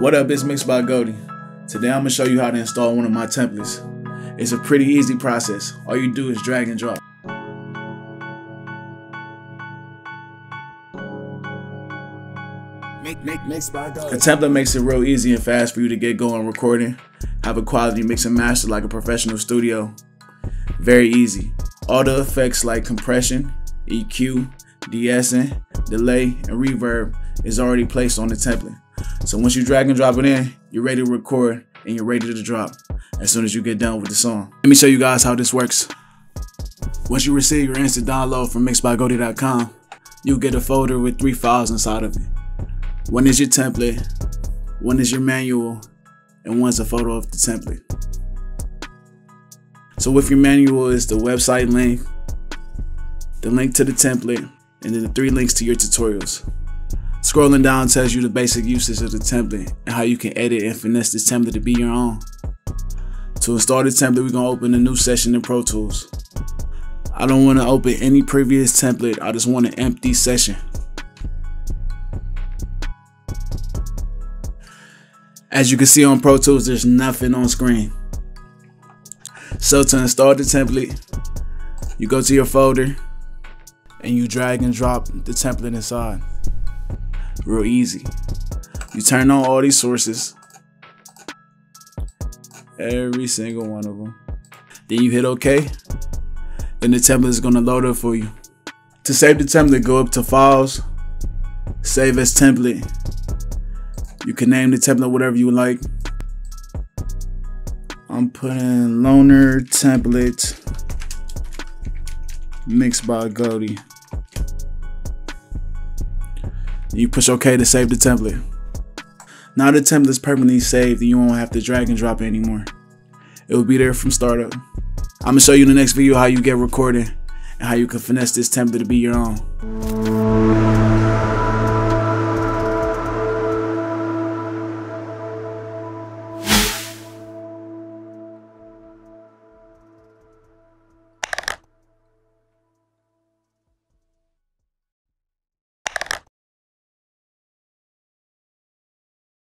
What up, it's Mixed by Goldie. Today I'm gonna show you how to install one of my templates. It's a pretty easy process. All you do is drag and drop. Make, make, The template makes it real easy and fast for you to get going recording. Have a quality mix and master like a professional studio. Very easy. All the effects like compression, EQ, de-essing, delay, and reverb is already placed on the template. So once you drag and drop it in, you're ready to record and you're ready to drop as soon as you get done with the song. Let me show you guys how this works. Once you receive your instant download from mixedbygoldie.com, you'll get a folder with three files inside of it. One is your template, one is your manual, and one's a photo of the template. So with your manual is the website link, the link to the template, and then the three links to your tutorials. Scrolling down tells you the basic uses of the template and how you can edit and finesse this template to be your own. To install the template, we're gonna open a new session in Pro Tools. I don't wanna open any previous template, I just want an empty session. As you can see on Pro Tools, there's nothing on screen. So to install the template, you go to your folder and you drag and drop the template inside. Real easy. You turn on all these sources. Every single one of them. Then you hit OK. Then the template is going to load up for you. To save the template, go up to Files, Save as Template, you can name the template whatever you like. I'm putting loner template mixed by Goldie. You push OK to save the template. Now the template is permanently saved and you won't have to drag and drop it anymore. It will be there from startup. I'm gonna show you in the next video how you get recorded and how you can finesse this template to be your own.